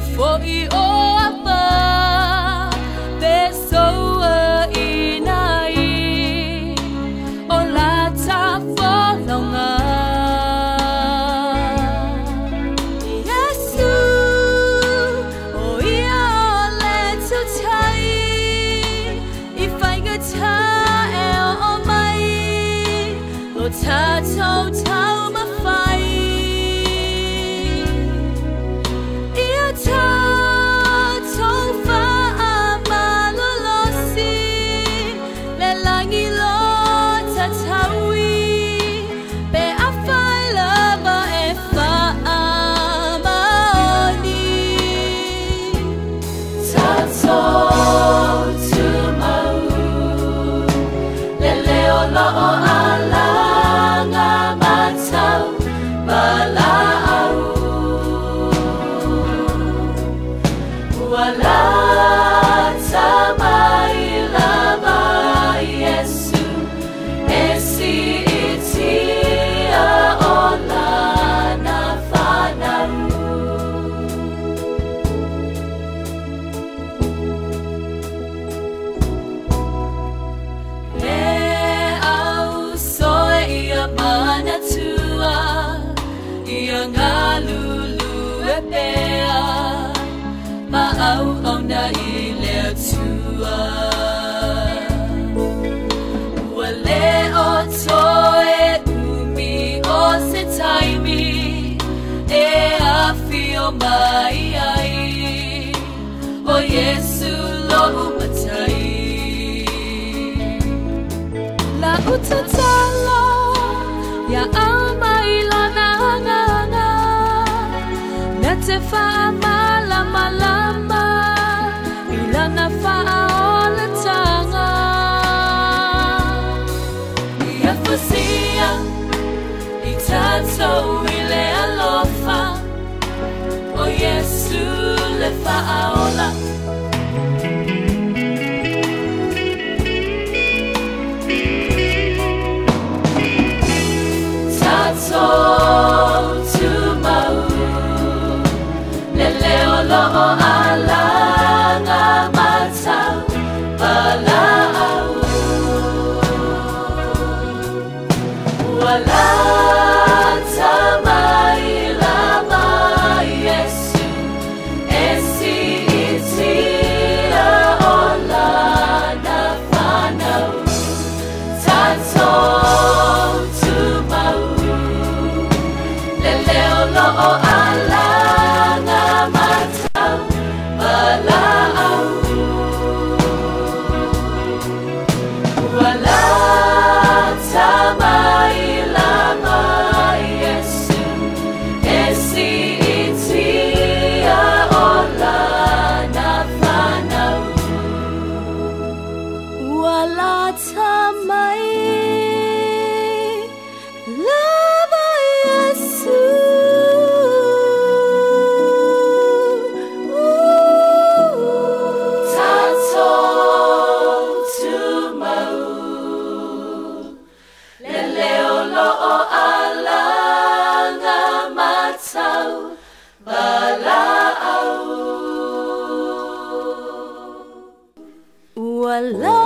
Ah. for it 他走 pepea ma au au na i le tua Ua le o toe umi o se taimi e a fio mai ai O Yesu lo umatai La utatalo ya au פעמה למ למה הילנפעעול לצרה מייבשי צד oh, oh. oh. love.